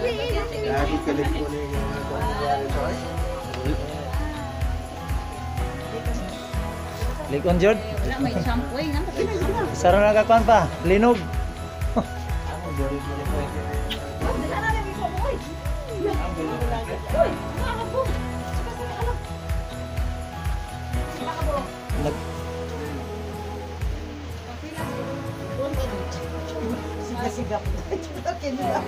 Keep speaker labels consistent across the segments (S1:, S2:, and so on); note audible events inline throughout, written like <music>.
S1: Lagi kalit ko na yung mga pangyayari sa.
S2: Likon Jord.
S3: Wala may shampoo eh. Nang kasi na.
S2: Saro na kakuan pa. Linog.
S1: Ako, ko na po.
S2: Nag
S4: Sigasigap. Kinila.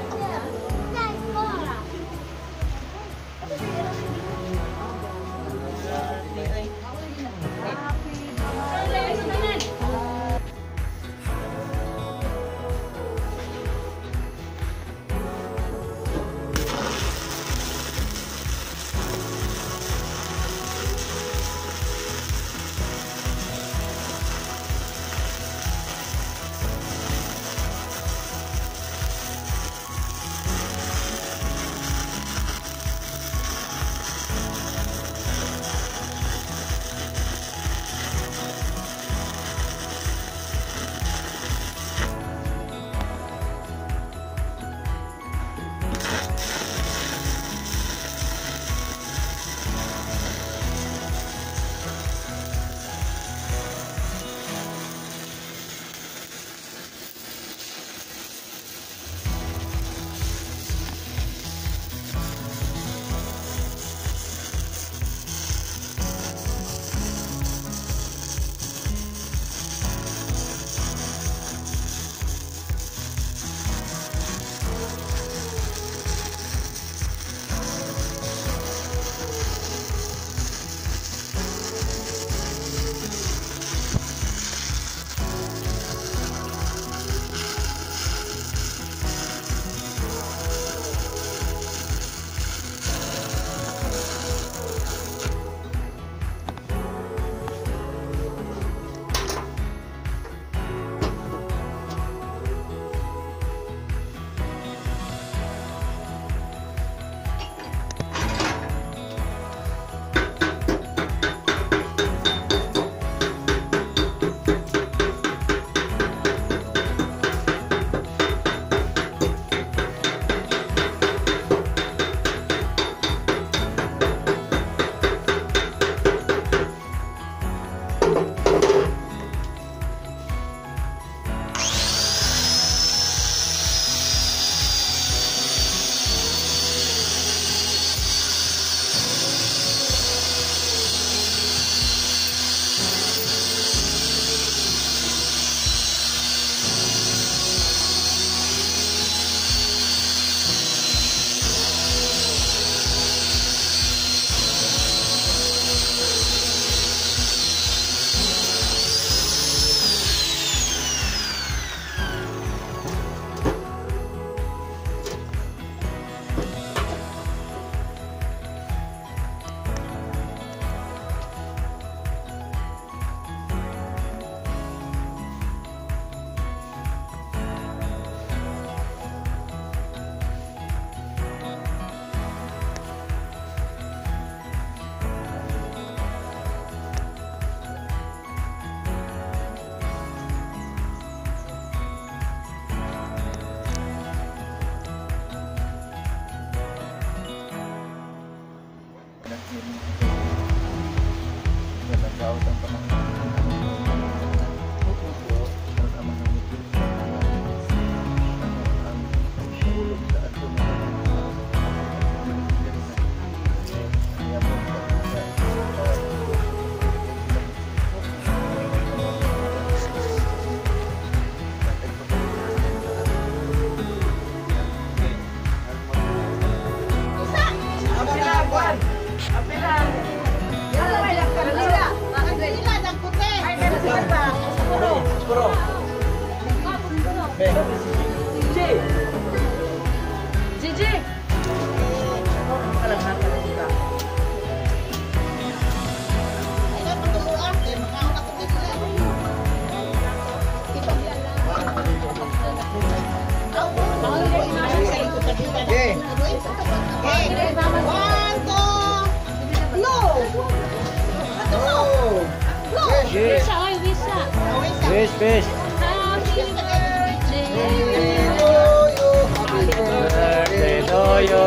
S1: Fish,
S3: fish.
S1: Happy birthday
S2: to
S3: you. Happy birthday
S2: to you.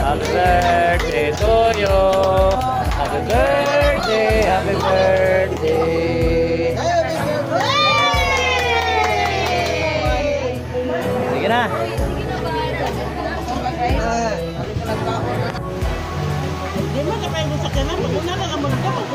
S3: Happy birthday
S1: to you. Happy birthday, happy
S2: birthday. Sige na. Hindi mo na kayo sa kanan. Pag-unalang ang mga kapag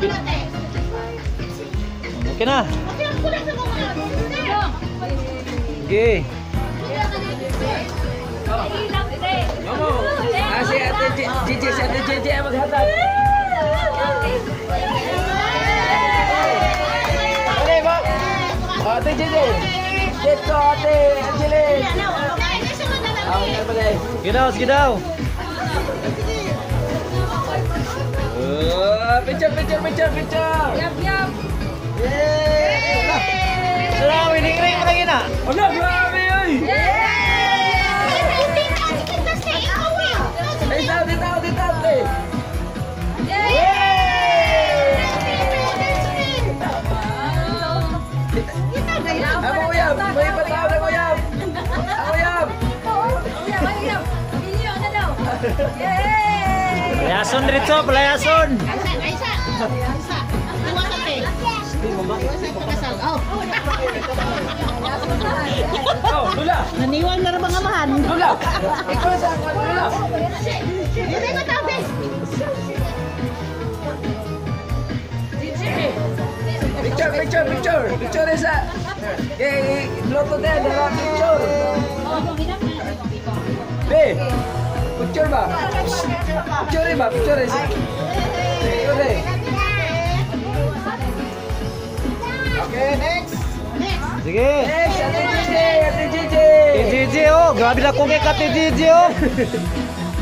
S2: Okay na. Okay.
S5: Ah, si Ate Gigi, si Ate Gigi ang maghatag. Ano ba? Ate Gigi. Dito, Ate Angeline. Ah, okay ba guys?
S2: Sige daw, sige daw.
S5: Oh, picture, picture, picture, picture.
S2: Salamat, hining-ring mo lagi na.
S5: Ano,
S2: Palayason dito, palayason.
S5: Oh, Lula.
S4: Naniwang na rin mga amahan.
S5: Lula. Ikaw sa ako, Lula. Picture, picture, picture. Picture isa. Kay Loto din, dala picture. Be. Picture ba? Picture ba? Picture isa. Picture.
S1: Okay, next.
S2: Sige.
S5: Next, Ate Gigi, Ate Gigi.
S2: Ate Gigi, oh. Grabe na kung kay Ate Gigi, oh.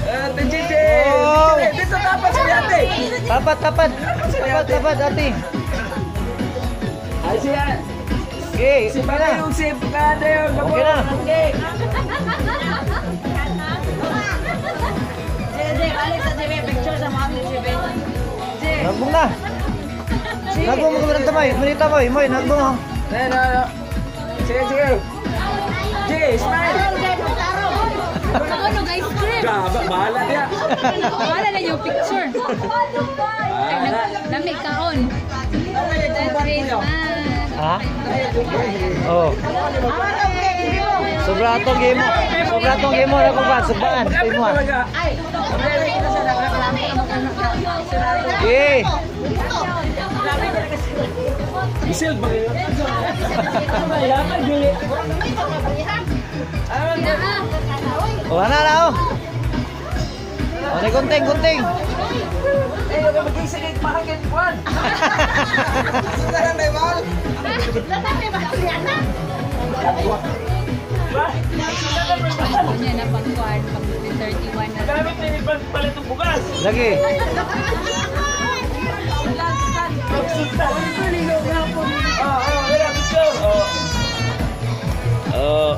S5: Ate Gigi.
S2: Oh.
S5: Picture eh. Dito dapat sa ate.
S2: Tapat, tapat. Tapat, tapat, ate.
S5: Ay siya.
S2: Okay,
S5: Si Pala yung
S2: Okay na.
S5: Okay.
S2: Nagbong na. Nagbong mo ng tamay. Manita mo, imoy. Nagbong, oh.
S5: No, no, no. Sige, sige. Sige, smile.
S3: Ano guys, trip?
S5: Gaba, bahala niya.
S3: Wala na yung picture.
S5: Bahala.
S3: Nami kaon.
S2: Ha? Oh. Sobra atong game mo. Sobra atong game mo na kung ba. Sobaan. Okay.
S5: Isil ba.
S2: Oh, na na, oh. May gunting, gunting.
S5: Eh, yung mag-isa kayo mahagin kwan.
S1: Sundan ang level.
S5: Ba?
S3: Ano na pang kwan, pang 31 na.
S5: Gamit na yung palit ng bugas.
S2: Lagi.
S5: Oh, oh, wala, picture. Oh. Oh,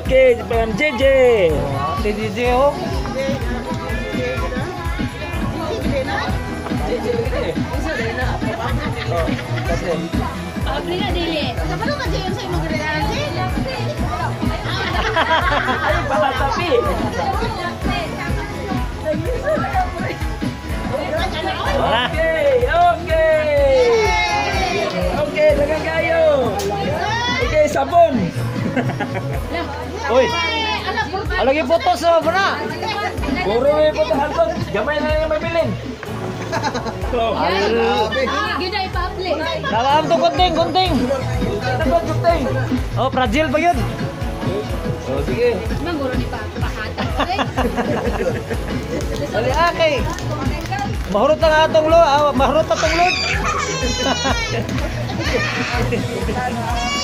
S5: okay, Ma'am JJ.
S2: Oh, Ate Gigi, oh.
S5: JJ, lagi eh. Oh, kasi.
S3: Abli na dili.
S5: Ay, balatapi.
S2: Wala.
S5: Okay, okay. Sabon.
S2: Uy. Alagi photo sa na.
S5: Puro may patahantot. Gamay na mabilin. Oh,
S3: Yun na ipa-apply.
S2: Nakam to gunting, gunting.
S5: dapat guteng.
S2: Oh, fragile ba yun?
S5: Oh, sige.
S3: Manguro ni pa pahata.
S2: Dali, akay. Mahurot ang atong lo, ah, mahurot na tong load. <laughs>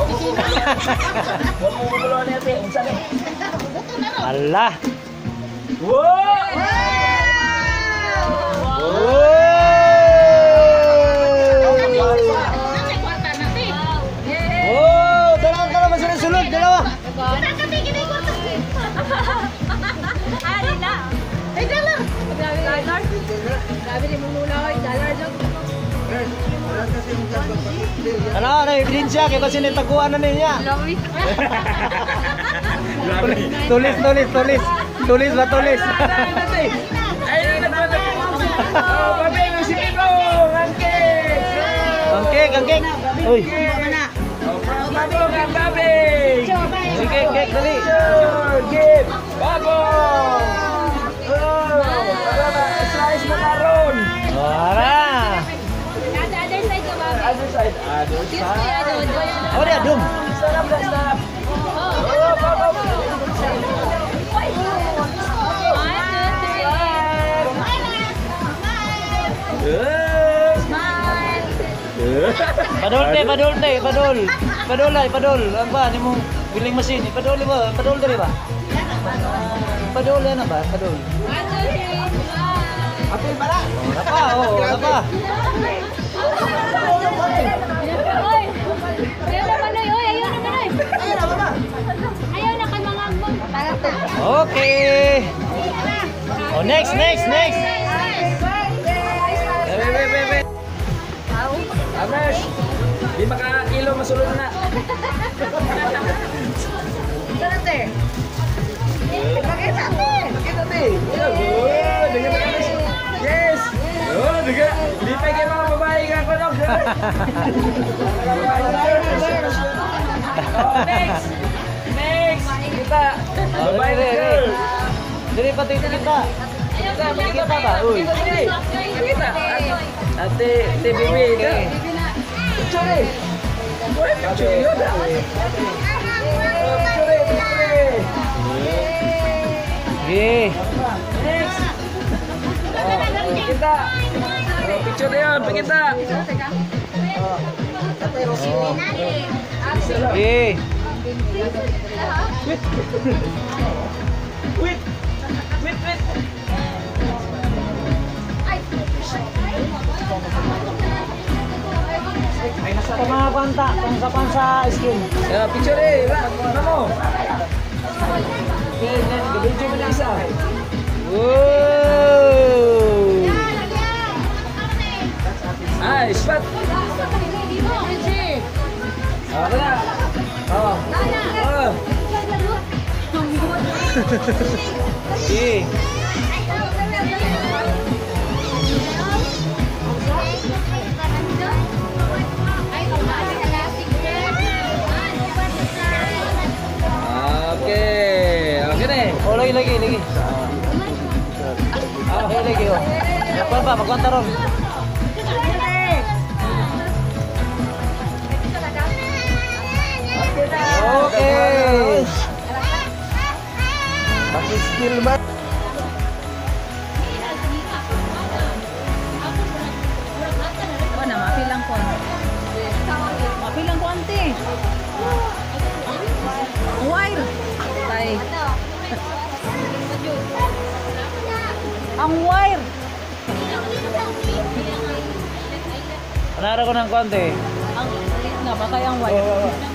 S5: Ni?
S2: Allah.
S5: Wow!
S2: Oh, dalawa, dalawa sulod, dalawa.
S3: Ari na. Ay, dollar. Dollar. Grabe rin mong. Dollar lang.
S2: Ano, na ebidensya kay kasi nitaguan na niya. <laughs> Tulis, tulis, tulis. Tulis ba tulis?
S5: Po. Oh, babe, yung si Pico. Ang cake.
S2: Ang cake, ang cake. Uy,
S5: Oh, babe.
S2: ang cake, cake dali.
S5: Sure,
S2: Padol te, padol te, padol. Padol ay, padol. Ang ba, ni mo biling machine. Padol ba? Padol dali ba? Padol ano ba? Padol.
S1: Apil pala.
S2: Wala pa, oh, wala pa.
S1: Na,
S3: na.
S2: Okay. Oh, next, next, next.
S5: Wait, wait, wait, wait. Ames, di makakilo masulod na. Pakita te. Oh, dengan Ames. Yes. Oh, dengan di pa kayo mga babae nga ko nog. Oh, <laughs> next. Next. Kita.
S2: Oh,
S5: Babae
S2: dali,
S5: girl.
S2: dali. Dali pati kita.
S5: Kita,
S2: Kita ba? Uy.
S5: Kita. Kita. Ate, ate bibi.
S2: Okay.
S5: Picture eh. Boy, picture yun ah. Oh, picture eh, picture eh.
S2: Okay.
S5: Next. Oh, kita. Oh, picture yun, pakita.
S2: Okay.
S5: Wait. Wait, wait.
S2: Sa mga kwanta, kung sa pansa skin.
S5: Yeah, picture eh. Ano mo? Okay, then, gabidyo mo na isa.
S2: Whoa!
S5: Ay, spot. Ah, wala. Oh. Oh. <laughs>
S2: Okay.
S5: Okay.
S2: Lagi, lagi, lagi. Ah, lagi, lagi, oh. Magkwanta ba? Magkwanta ron. Okay.
S1: Paki skill
S2: Anara ko ng kwante.
S3: Ang nga patay ang wire.
S2: Okay.